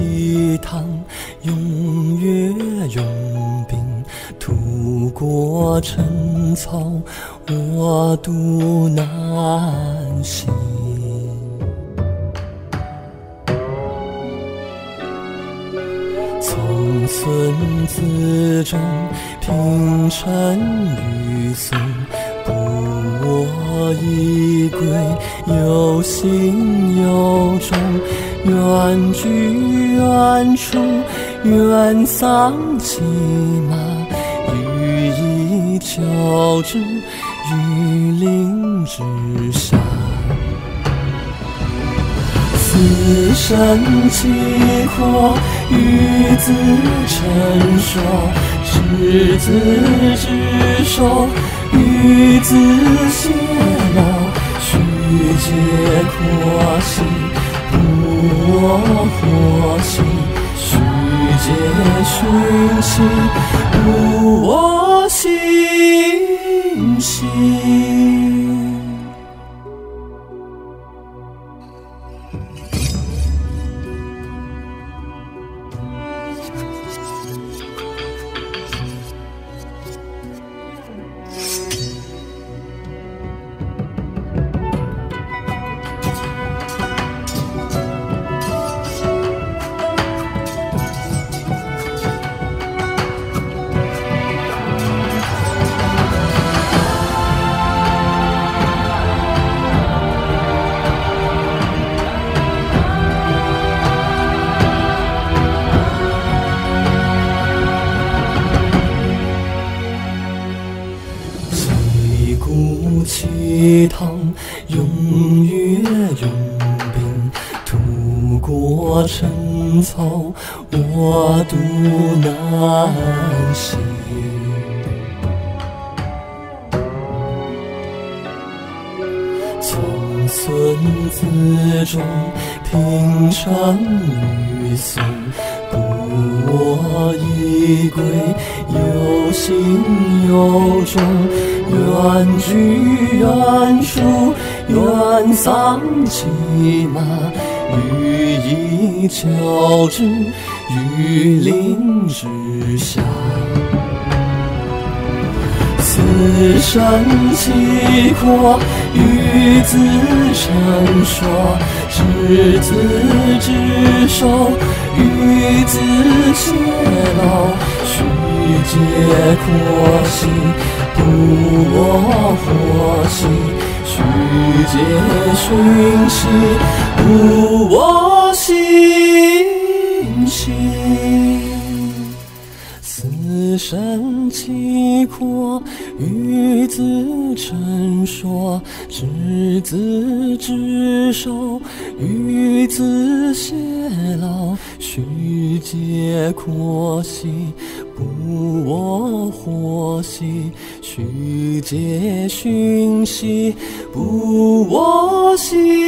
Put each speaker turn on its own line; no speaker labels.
祈汤，用月用冰吐过尘草，我独难行。孙子正平陈与宋。我依归，有心有忠，远居远处，远丧骑马，羽衣交织，于林之下。此生契阔，与子成说；执子之手，与子偕老。须嗟阔兮，不我惑兮；须嗟熏兮，不我击鼓起堂，踊跃拥兵，渡过尘草，我独难行。从孙子中，平陈与宋，不我归，有心有忠，远居远处，远丧骑马，羽衣交织，于林之下。此生契阔，与子成说；执子之手，与子偕老。须嗟阔兮，不我活兮；须嗟熏兮，不我此生契阔，与子成说；执子之手，与子偕老。须嗟阔兮，不我活兮；须嗟熏兮，不我心